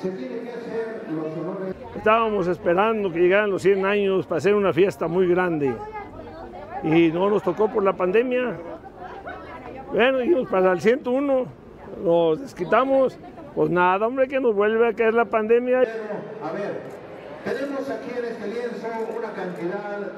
se tiene que hacer los honores. Estábamos esperando que llegaran los 100 años para hacer una fiesta muy grande y no nos tocó por la pandemia. Bueno, dijimos para el 101, nos desquitamos, pues nada, hombre, que nos vuelve a caer la pandemia. A ver, tenemos aquí en este lienzo una cantidad...